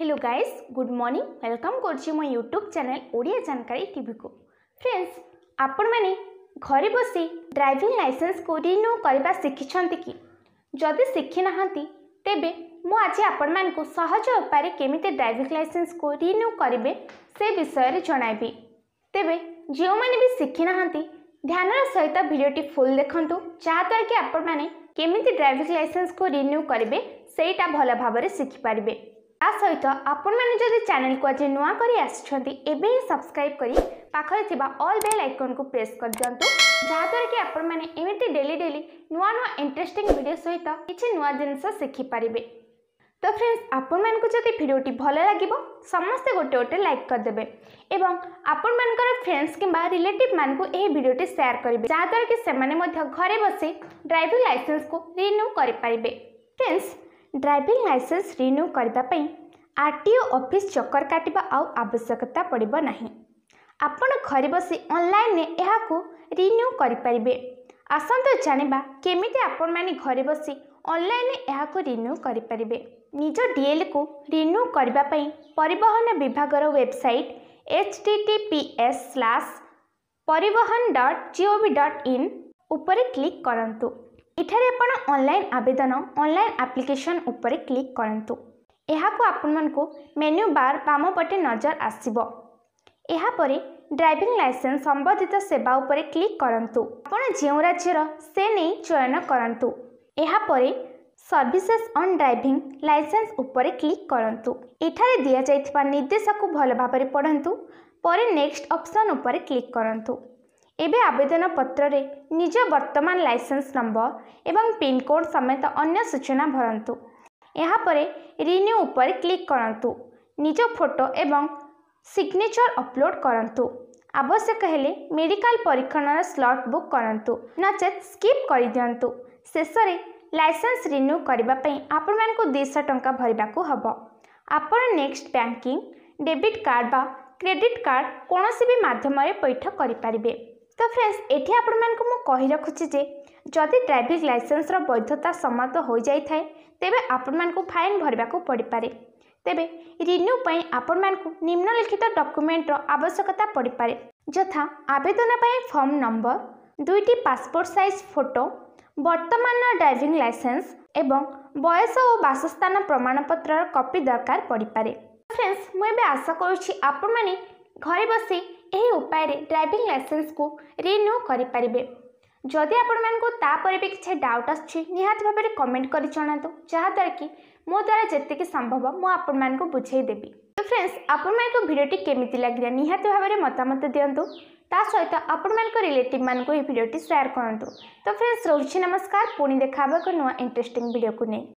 Hello guys good morning welcome କରୁଛି ମୋ YouTube channel Odia ଜାନକାରୀ ଟିଭିକୁ ଫ୍ରେଣ୍ଡସ୍ ଆପଣମାନେ ଘରେ ବସି ଡ୍ରାଇଭିଂ ଲାଇସେନ୍ସକୁ ରିନ୍ୟୁ କରିବା ଶିଖିଛନ୍ତି କି? ଯଦି ଶିଖିନାହାନ୍ତି ତେବେ ମୁଁ ଆଜି ଆପଣମାନଙ୍କୁ ସହଜ ଉପାୟରେ କେମିତି ଡ୍ରାଇଭିଂ ଲାଇସେନ୍ସକୁ ରିନ୍ୟୁ କରିବେ ସେ ବିଷୟରେ ଜଣାଇବି। ତେବେ ଯେଉଁମାନେ ବି ଶିଖିନାହାନ୍ତି ଧ୍ୟାନର ସହିତ ଭିଡ଼ିଓଟି ଫୁଲ୍ ଦେଖନ୍ତୁ ଯାହାଦ୍ୱାରା କି ଆପଣମାନେ କେମିତି ଡ୍ରାଇଭିଂ ଲାଇସେନ୍ସକୁ ରିନ୍ୟୁ କରିବେ ସେଇଟା ଭଲ ଭାବରେ ଶିଖିପାରିବେ। ତା ସହିତ ଆପଣମାନେ ଯଦି ଚ୍ୟାନେଲକୁ ଆଜି ନୂଆ କରି ଆସିଛନ୍ତି ଏବେ ହିଁ ସବସ୍କ୍ରାଇବ୍ କରି ପାଖରେ ଥିବା ଅଲ୍ ବେଲ୍ ଆଇକନ୍କୁ ପ୍ରେସ୍ କରିଦିଅନ୍ତୁ ଯାହାଦ୍ୱାରା କି ଆପଣମାନେ ଏମିତି ଡେଲି ଡେଲି ନୂଆ ନୂଆ ଇଣ୍ଟରେଷ୍ଟିଂ ଭିଡ଼ିଓ ସହିତ କିଛି ନୂଆ ଜିନିଷ ଶିଖିପାରିବେ। ତ ଫ୍ରେଣ୍ଡସ୍ ଆପଣମାନଙ୍କୁ ଯଦି ଭିଡ଼ିଓଟି ଭଲ ଲାଗିବ ସମସ୍ତେ ଗୋଟେ ଗୋଟେ ଲାଇକ୍ କରିଦେବେ ଏବଂ ଆପଣମାନଙ୍କର ଫ୍ରେଣ୍ଡସ୍ କିମ୍ବା ରିଲେଟିଭ୍ମାନଙ୍କୁ ଏହି ଭିଡ଼ିଓଟି ସେୟାର କରିବେ ଯାହାଦ୍ୱାରା କି ସେମାନେ ମଧ୍ୟ ଘରେ ବସି ଡ୍ରାଇଭିଂ ଲାଇସେନ୍ସକୁ ରିନ୍ୟୁ କରିପାରିବେ। ଫ୍ରେଣ୍ଡସ୍ ଡ୍ରାଇଭିଂ ଲାଇସେନ୍ସ ରିନ୍ୟୁ କରିବା ପାଇଁ ଆର୍ ଟି ଓ ଅଫିସ୍ ଚକର କାଟିବା ଆଉ ଆବଶ୍ୟକତା ପଡ଼ିବ ନାହିଁ। ଆପଣ ଘରେ ବସି ଅନଲାଇନ୍ରେ ଏହାକୁ ରିନ୍ୟୁ କରିପାରିବେ। ଆସନ୍ତୁ ଜାଣିବା କେମିତି ଆପଣମାନେ ଘରେ ବସି ଅନଲାଇନ୍ରେ ଏହାକୁ ରିନ୍ୟୁ କରିପାରିବେ। ନିଜ ଡିଏଲ୍କୁ ରିନ୍ୟୁ କରିବା ପାଇଁ ପରିବହନ ବିଭାଗର website H T T P S slash parivahan dot G O V dot in ଉପରେ କ୍ଲିକ୍ କରନ୍ତୁ। ଏଠାରେ ଆପଣ ଅନଲାଇନ୍ ଆବେଦନ ଅନଲାଇନ୍ ଆପ୍ଲିକେସନ୍ ଉପରେ କ୍ଲିକ୍ କରନ୍ତୁ। ଏହାକୁ ଆପଣମାନଙ୍କୁ ମେନ୍ୟୁ ବାର୍ ବାମ ପଟେ ନଜର ଆସିବ। ଏହାପରେ ଡ୍ରାଇଭିଂ ଲାଇସେନ୍ସ ସମ୍ବନ୍ଧିତ ସେବା ଉପରେ କ୍ଲିକ୍ କରନ୍ତୁ। ଆପଣ ଯେଉଁ ରାଜ୍ୟର ସେ ନେଇ ଚୟନ କରନ୍ତୁ। ଏହାପରେ ସର୍ଭିସେସ୍ ଅନ୍ ଡ୍ରାଇଭିଂ ଲାଇସେନ୍ସ ଉପରେ କ୍ଲିକ୍ କରନ୍ତୁ। ଏଠାରେ ଦିଆଯାଇଥିବା ନିର୍ଦ୍ଦେଶକୁ ଭଲ ଭାବରେ ପଢ଼ନ୍ତୁ। ପରେ ନେକ୍ସଟ ଅପସନ୍ ଉପରେ କ୍ଲିକ୍ କରନ୍ତୁ। ଏବେ ଆବେଦନ ପତ୍ରରେ ନିଜ ବର୍ତ୍ତମାନ ଲାଇସେନ୍ସ ନମ୍ବର ଏବଂ ପିନ୍କୋଡ଼୍ ସମେତ ଅନ୍ୟ ସୂଚନା ଭରନ୍ତୁ। ଏହାପରେ ରିନ୍ୟୁ ଉପରେ କ୍ଲିକ୍ କରନ୍ତୁ। ନିଜ ଫଟୋ ଏବଂ ସିଗ୍ନେଚର ଅପଲୋଡ଼ କରନ୍ତୁ। ଆବଶ୍ୟକ ହେଲେ ମେଡ଼ିକାଲ ପରୀକ୍ଷଣର ସ୍ଲଟ୍ ବୁକ୍ କରନ୍ତୁ। ନଚେତ୍ ସ୍କିପ୍ କରିଦିଅନ୍ତୁ। ଶେଷରେ ଲାଇସେନ୍ସ ରିନ୍ୟୁ କରିବା ପାଇଁ ଆପଣମାନଙ୍କୁ ଦୁଇଶହ ଟଙ୍କା ଭରିବାକୁ ହେବ। ଆପଣ ନେକ୍ସଟ ବ୍ୟାଙ୍କିଂ ଡେବିଟ୍ କାର୍ଡ଼ ବା କ୍ରେଡ଼ିଟ୍ କାର୍ଡ଼ କୌଣସି ବି ମାଧ୍ୟମରେ ପଇଠ କରିପାରିବେ। ତ ଫ୍ରେଣ୍ଡସ୍ ଏଠି ଆପଣମାନଙ୍କୁ ମୁଁ କହି ରଖୁଛି ଯେ ଯଦି ଡ୍ରାଇଭିଂ ଲାଇସେନ୍ସର ବୈଧତା ସମାପ୍ତ ହୋଇଯାଇଥାଏ ତେବେ ଆପଣମାନଙ୍କୁ ଫାଇନ୍ ଭରିବାକୁ ପଡ଼ିପାରେ। ତେବେ ରିନ୍ୟୁ ପାଇଁ ଆପଣମାନଙ୍କୁ ନିମ୍ନଲିଖିତ ଡକ୍ୟୁମେଣ୍ଟର ଆବଶ୍ୟକତା ପଡ଼ିପାରେ ଯଥା ଆବେଦନ ପାଇଁ ଫର୍ମ ନମ୍ବର ଦୁଇଟି ପାସପୋର୍ଟ ସାଇଜ୍ ଫଟୋ ବର୍ତ୍ତମାନର ଡ୍ରାଇଭିଂ ଲାଇସେନ୍ସ ଏବଂ ବୟସ ଓ ବାସସ୍ଥାନ ପ୍ରମାଣପତ୍ରର କପି ଦରକାର ପଡ଼ିପାରେ। ଫ୍ରେଣ୍ଡସ୍ ମୁଁ ଏବେ ଆଶା କରୁଛି ଆପଣମାନେ ଘରେ ବସି ଏହି ଉପାୟରେ ଡ୍ରାଇଭିଂ ଲାଇସେନ୍ସକୁ ରିନ୍ୟୁ କରିପାରିବେ। ଯଦି ଆପଣମାନଙ୍କୁ ତାପରେ ବି କିଛି ଡାଉଟ୍ ଆସୁଛି ନିହାତି ଭାବରେ କମେଣ୍ଟ କରି ଜଣାନ୍ତୁ ଯାହାଦ୍ୱାରା କି ମୋ ଦ୍ୱାରା ଯେତିକି ସମ୍ଭବ ମୁଁ ଆପଣମାନଙ୍କୁ ବୁଝେଇ ଦେବି। ତ ଫ୍ରେଣ୍ଡସ୍ ଆପଣମାନଙ୍କ ଭିଡ଼ିଓଟି କେମିତି ଲାଗିଲା ନିହାତି ଭାବରେ ମତାମତ ଦିଅନ୍ତୁ। ତା ସହିତ ଆପଣମାନଙ୍କ ରିଲେଟିଭ୍ମାନଙ୍କୁ ଏହି ଭିଡ଼ିଓଟି ସେୟାର କରନ୍ତୁ। ତ ଫ୍ରେଣ୍ଡସ୍ ରହୁଛି ନମସ୍କାର ପୁଣି ଦେଖା ହେବ ଏକ ନୂଆ ଇଣ୍ଟରେଷ୍ଟିଂ ଭିଡ଼ିଓକୁ ନେଇ।